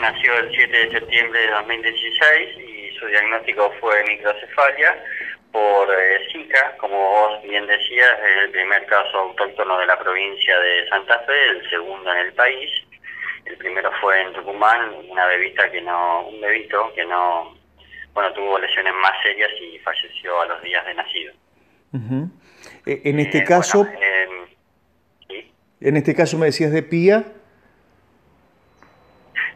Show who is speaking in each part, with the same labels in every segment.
Speaker 1: nació el 7 de septiembre de 2016 y su diagnóstico fue microcefalia por eh, Zika, como vos bien decías, es el primer caso autóctono de la provincia de Santa Fe, el segundo en el país. El primero fue en Tucumán, una bebita que no, un bebito que no, bueno, tuvo lesiones más serias y falleció a los días de nacido.
Speaker 2: Eh, en este caso,
Speaker 1: ¿sí?
Speaker 2: en este caso me decías de Pía.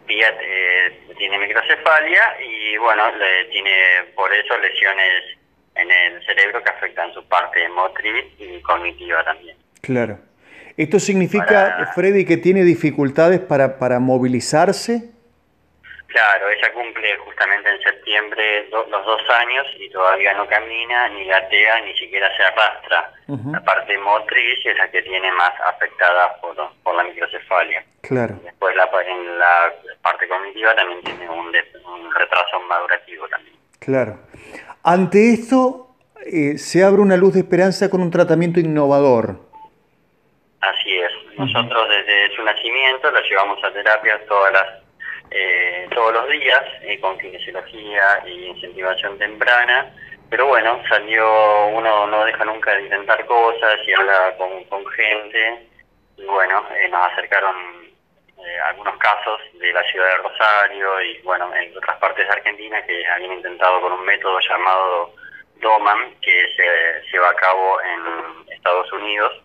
Speaker 1: Pía eh, tiene microcefalia y bueno, le, tiene por eso lesiones en el cerebro que afectan su parte motriz y cognitiva también.
Speaker 2: Claro. ¿Esto significa, Freddy, que tiene dificultades para, para movilizarse?
Speaker 1: Claro, ella cumple justamente en septiembre los dos años y todavía no camina, ni gatea, ni siquiera se arrastra. La parte motriz es la que tiene más afectada por, por la microcefalia.
Speaker 2: Claro.
Speaker 1: Después la, en la parte cognitiva también tiene un, un retraso madurativo también.
Speaker 2: Claro. Ante esto, eh, se abre una luz de esperanza con un tratamiento innovador.
Speaker 1: Así es. Nosotros desde su nacimiento la llevamos a terapia todas las eh, todos los días eh, con kinesiología y incentivación temprana. Pero bueno, salió, uno no deja nunca de intentar cosas y habla con, con gente. Y bueno, eh, nos acercaron algunos casos de la ciudad de Rosario y bueno, en otras partes de Argentina que habían intentado con un método llamado DOMAN que se lleva a cabo en Estados Unidos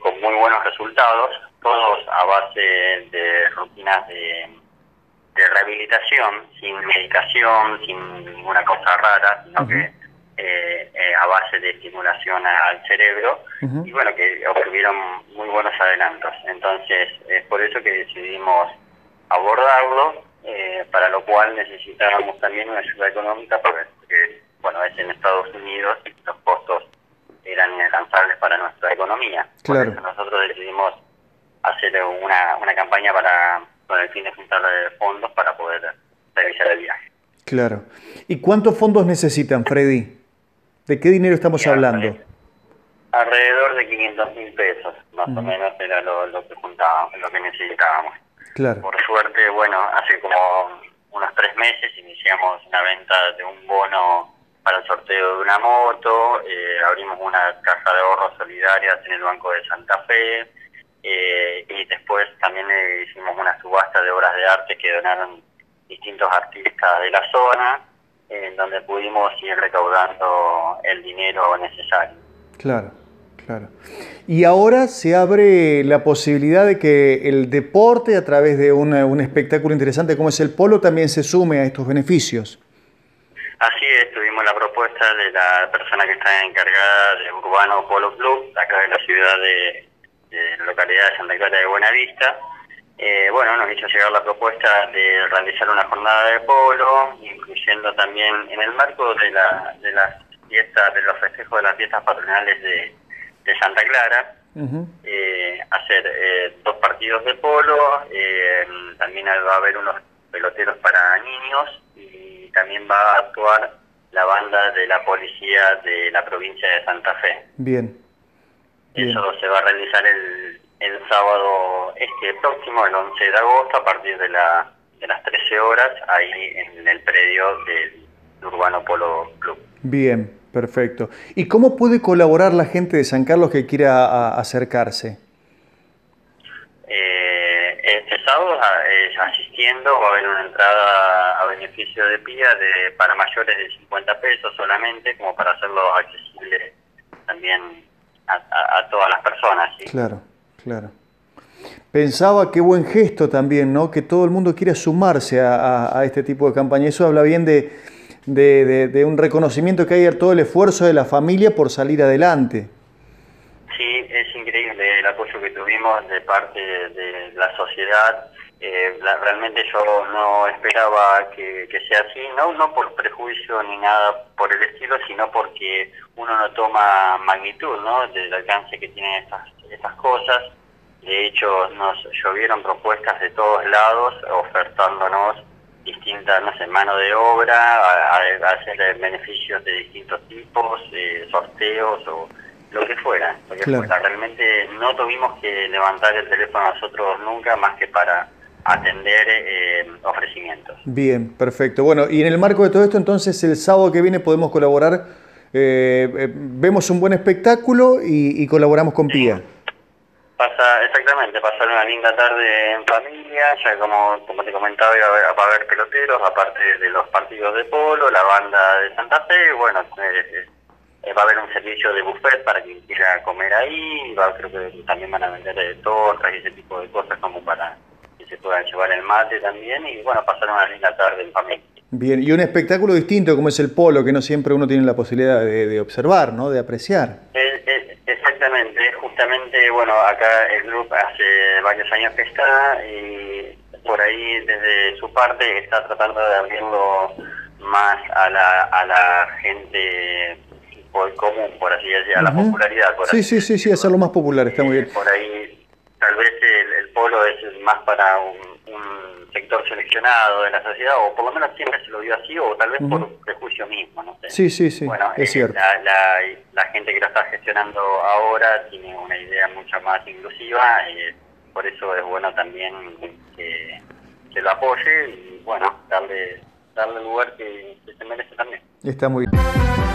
Speaker 1: con muy buenos resultados, todos a base de rutinas de, rehabilitación, sin medicación, sin ninguna cosa rara, sino que eh, eh, a base de estimulación al cerebro, y bueno, que obtuvieron muy buenos adelantos. Entonces, es por eso que decidimos abordarlo, eh, para lo cual necesitábamos también una ayuda económica, porque, bueno, es en Estados Unidos y los costos eran inalcanzables para nuestra economía.
Speaker 2: Claro.
Speaker 1: Por eso nosotros decidimos hacer una, una campaña para con el fin de juntar fondos para poder realizar el viaje.
Speaker 2: Claro. ¿Y cuántos fondos necesitan, Freddy? ¿De qué dinero estamos hablando?
Speaker 1: Alrededor de 500 mil pesos, más o menos era lo, que juntábamos, lo que necesitábamos.
Speaker 2: Claro.
Speaker 1: Por suerte, bueno, hace como unos tres meses iniciamos una venta de un bono para el sorteo de una moto, eh, abrimos una caja de ahorros solidarias en el Banco de Santa Fe, eh, y después también hicimos una subasta de obras de arte que donaron distintos artistas de la zona, en donde pudimos ir recaudando el dinero necesario.
Speaker 2: Claro, claro. Y ahora se abre la posibilidad de que el deporte, a través de un espectáculo interesante como es el polo, también se sume a estos beneficios.
Speaker 1: Así es, tuvimos la propuesta de la persona que está encargada de Urbano Polo Club, acá de la ciudad de, de la localidad de Santa Clara de Buenavista. Eh, bueno, nos hizo llegar la propuesta de realizar una jornada de polo, incluyendo también en el marco de, la, de las fiestas, de los festejos de las fiestas patronales de, de Santa Clara, eh, hacer eh, dos partidos de polo, también va a haber unos peloteros para niños y también va a actuar la banda de la policía de la provincia de Santa Fe.
Speaker 2: Bien.
Speaker 1: Eso se va a realizar el, el sábado este próximo, el 11 de agosto, a partir de, la, de las 13 horas, ahí en el predio del Urbano Polo Club.
Speaker 2: Bien, perfecto. ¿Y cómo puede colaborar la gente de San Carlos que quiera acercarse?
Speaker 1: Eh, este sábado asistiendo va a haber una entrada a beneficio de PIA de, para mayores de 50 pesos solamente, como para hacerlo accesible también a, todas las personas.
Speaker 2: Claro, claro. Pensaba qué buen gesto también, ¿no? Que todo el mundo quiera sumarse a, este tipo de campaña. Eso habla bien de, un reconocimiento que hay a todo el esfuerzo de la familia por salir adelante.
Speaker 1: Sí, es increíble el apoyo que tuvimos de parte de la sociedad eh, realmente yo no esperaba que, sea así, no, no por prejuicio ni nada por el estilo, sino porque uno no toma magnitud ¿no? del alcance que tienen estas, estas cosas. De hecho, nos llovieron propuestas de todos lados ofertándonos distintas, no sé, mano de obra, a, hacer beneficios de distintos tipos, eh, sorteos o lo que fuera. Lo que fuera. Realmente no tuvimos que levantar el teléfono nosotros nunca más que para atender eh, ofrecimientos.
Speaker 2: Bien, perfecto. Bueno, y en el marco de todo esto, entonces el sábado que viene podemos colaborar, eh, eh, vemos un buen espectáculo y, colaboramos con PIA.
Speaker 1: Pasa, exactamente, pasar una linda tarde en familia, ya como, como te comentaba, va a, haber, peloteros, aparte de los partidos de polo, la banda de Santa Fe, bueno, va a haber un servicio de buffet para quien quiera comer ahí, va, creo que también van a vender tortas y ese tipo de cosas como para se puedan llevar el mate también y bueno, pasar una linda tarde en familia.
Speaker 2: Bien, y un espectáculo distinto como es el polo, que no siempre uno tiene la posibilidad de, observar, ¿no? De apreciar.
Speaker 1: Justamente, bueno, acá el grupo hace varios años que está y por ahí desde su parte está tratando de abrirlo más a la, a la gente común, por así decirlo, a la popularidad.
Speaker 2: sí, sí, sí, sí, hacerlo más popular, está muy bien.
Speaker 1: Por ahí tal vez el, polo es más para un, sector seleccionado de la sociedad, o por lo menos siempre se lo vio así, o tal vez por prejuicio mismo, no sé.
Speaker 2: Sí, sí, sí,
Speaker 1: bueno, es eh, cierto. La, la, gente que lo está gestionando ahora tiene una idea mucho más inclusiva, y por eso es bueno también que, se lo apoye y, bueno, darle, darle el lugar que, que se merece también.
Speaker 2: Está muy bien.